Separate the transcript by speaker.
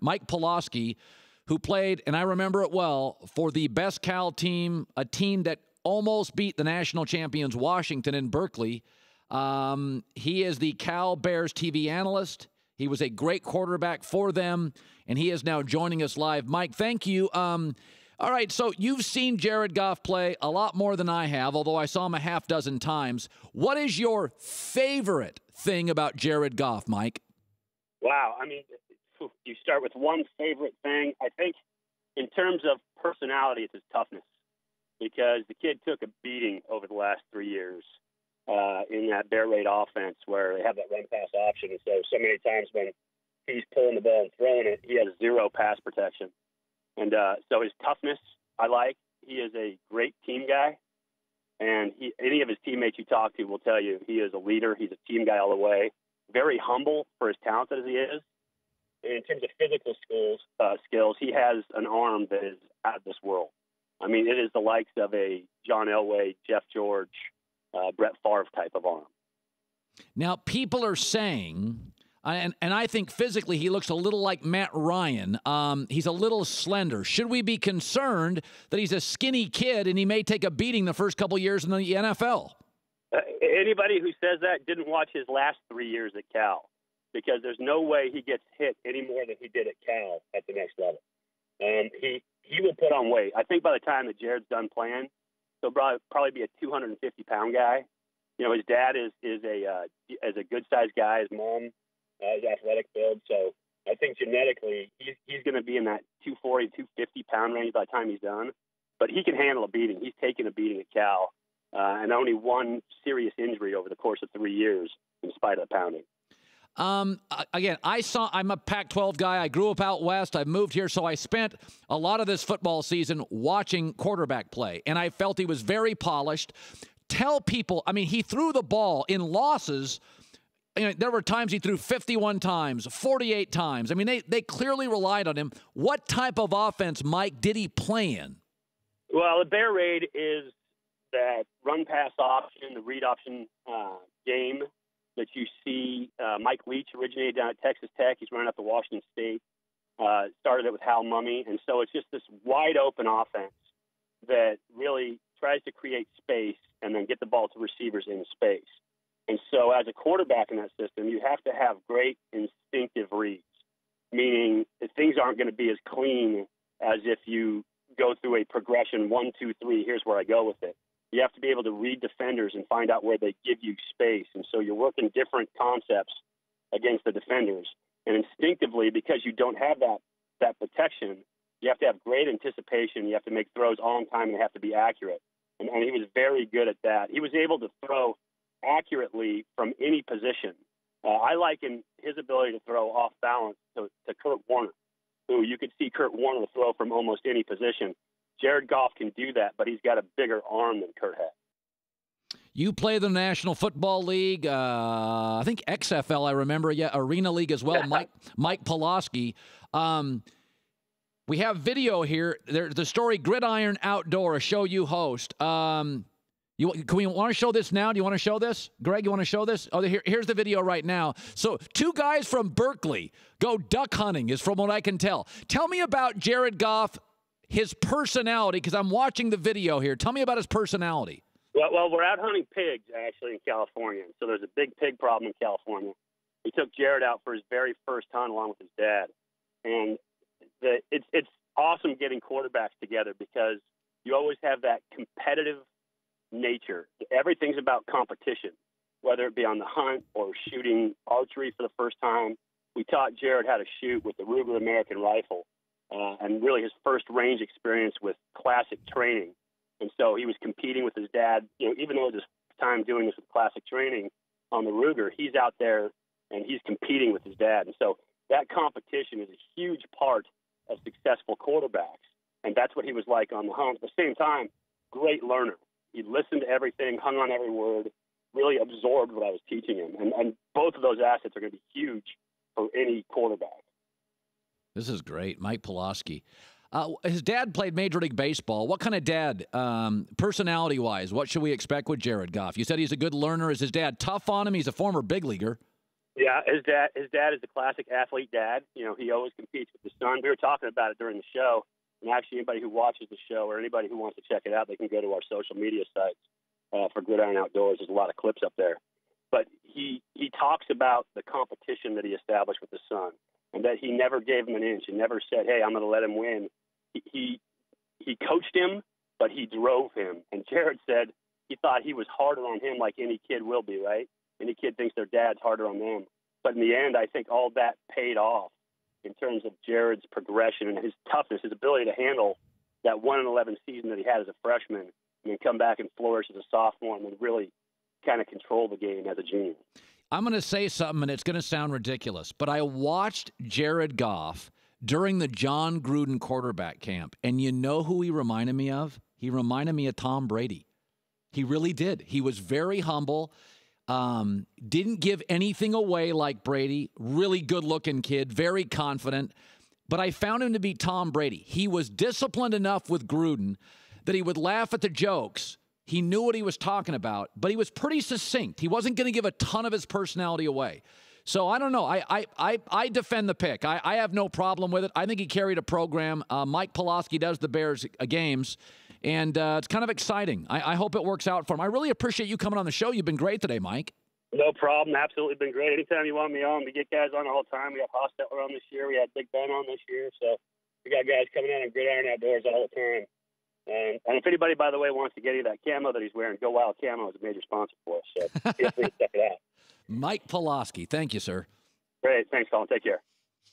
Speaker 1: Mike Pawlawski, who played, and I remember it well, for the best Cal team, a team that almost beat the national champions Washington in Berkeley. Um, he is the Cal Bears TV analyst. He was a great quarterback for them, and he is now joining us live. Mike, thank you. Um, all right, so you've seen Jared Goff play a lot more than I have, although I saw him a half dozen times. What is your favorite thing about Jared Goff, Mike?
Speaker 2: Wow, I mean, you start with one favorite thing. I think, in terms of personality, it's his toughness because the kid took a beating over the last three years uh, in that bear raid offense where they have that run pass option. And so, so many times when he's pulling the ball and throwing it, he has zero pass protection. And uh, so his toughness, I like. He is a great team guy. And he, any of his teammates you talk to will tell you he is a leader. He's a team guy all the way. Very humble for as talented as he is. In terms of physical skills, uh, skills, he has an arm that is out of this world. I mean, it is the likes of a John Elway, Jeff George, uh, Brett Favre type of arm.
Speaker 1: Now, people are saying, and, and I think physically he looks a little like Matt Ryan. Um, he's a little slender. Should we be concerned that he's a skinny kid and he may take a beating the first couple years in the NFL?
Speaker 2: Uh, anybody who says that didn't watch his last three years at Cal because there's no way he gets hit any more than he did at Cal at the next level. And he he will put on weight. I think by the time that Jared's done playing, he'll probably probably be a 250 pound guy. You know, his dad is is a uh, is a good sized guy. His mom uh, is athletic build, so I think genetically he's he's going to be in that 240 250 pound range by the time he's done. But he can handle a beating. He's taken a beating at Cal, uh, and only one serious injury over the course of three years, in spite of the pounding.
Speaker 1: Um, again, I saw. I'm a Pac-12 guy. I grew up out west. I moved here, so I spent a lot of this football season watching quarterback play, and I felt he was very polished. Tell people. I mean, he threw the ball in losses. You know, there were times he threw 51 times, 48 times. I mean, they they clearly relied on him. What type of offense, Mike, did he play in?
Speaker 2: Well, the bear raid is that run pass option, the read option uh, game that you see. Uh, Mike Leach originated down at Texas Tech. He's running up to Washington State. Uh, started it with Hal Mumme, and so it's just this wide open offense that really tries to create space and then get the ball to receivers in space. And so, as a quarterback in that system, you have to have great instinctive reads, meaning things aren't going to be as clean as if you go through a progression one, two, three, here's where I go with it you have to be able to read defenders and find out where they give you space. And so you're working different concepts against the defenders. And instinctively, because you don't have that that protection, you have to have great anticipation. You have to make throws on time and have to be accurate. And, and he was very good at that. He was able to throw accurately from any position. Uh, I liken his ability to throw off balance to, to Kurt Warner, who you could see Kurt Warner throw from almost any position. Jared Goff can do that, but he's got a bigger arm than Kurt had.
Speaker 1: You play the National Football League, uh, I think XFL. I remember, yeah, Arena League as well. Mike Mike Pawlawski. Um, we have video here. There, the story Gridiron Outdoor, a show you host. Um, you can we want to show this now? Do you want to show this, Greg? You want to show this? Oh, here, here's the video right now. So, two guys from Berkeley go duck hunting, is from what I can tell. Tell me about Jared Goff his personality, because I'm watching the video here. Tell me about his personality.
Speaker 2: Well, well, we're out hunting pigs actually in California. So there's a big pig problem in California. We took Jared out for his very first hunt along with his dad, and the, it's it's awesome getting quarterbacks together because you always have that competitive nature. Everything's about competition, whether it be on the hunt or shooting archery for the first time. We taught Jared how to shoot with the Ruger American rifle, uh, and really his first range experience with classic training. And so he was competing with his dad. You know, even though it his time doing this with classic training on the Ruger, he's out there and he's competing with his dad. And so that competition is a huge part of successful quarterbacks. And that's what he was like on the hunt. At the same time, great learner. He listened to everything, hung on every word, really absorbed what I was teaching him. And, and both of those assets are going to be huge for any quarterback.
Speaker 1: This is great. Mike Pulaski. Uh, his dad played Major League Baseball. What kind of dad, um, personality wise, what should we expect with Jared Goff? You said he's a good learner. Is his dad tough on him? He's a former big leaguer.
Speaker 2: Yeah, his dad. His dad is the classic athlete dad. You know, he always competes with his son. We were talking about it during the show, and actually, anybody who watches the show or anybody who wants to check it out, they can go to our social media sites uh, for Gridiron Outdoors. There's a lot of clips up there. But he he talks about the competition that he established with his son, and that he never gave him an inch and never said, "Hey, I'm going to let him win." He, he he coached him, but he drove him. And Jared said he thought he was harder on him, like any kid will be, right? Any kid thinks their dad's harder on them. But in the end, I think all that paid off in terms of Jared's progression and his toughness, his ability to handle that one in eleven season that he had as a freshman, and then come back and flourish as a sophomore, and then really kind of control the game as a junior.
Speaker 1: I'm going to say something, and it's going to sound ridiculous, but I watched Jared Goff during the Jon Gruden quarterback camp, and you know who he reminded me of? He reminded me of Tom Brady. He really did. He was very humble. Um, didn't give anything away like Brady. Really good looking kid, very confident. But I found him to be Tom Brady. He was disciplined enough with Gruden that he would laugh at the jokes. He knew what he was talking about, but he was pretty succinct. He wasn't going to give a ton of his personality away. So I don't know. I I I, I defend the pick. I, I have no problem with it. I think he carried a program. Uh, Mike Pawlawski does the Bears uh, games and uh, it's kind of exciting. I, I, hope it works out for him. I really appreciate you coming on the show. You've been great today, Mike.
Speaker 2: No problem. Absolutely been great. Anytime you want me on, we get guys on all the time. We have Hostetler on this year. We had Big Ben on this year. So we got guys coming out on Gridiron Outdoors all the time. And, and if anybody, by the way, wants to get any of that camo that he's wearing, Go Wild Camo is a major sponsor for us. So feel free to check it out.
Speaker 1: Mike Pawlawski. Thank you, sir.
Speaker 2: Great. Thanks, Colin. Take care.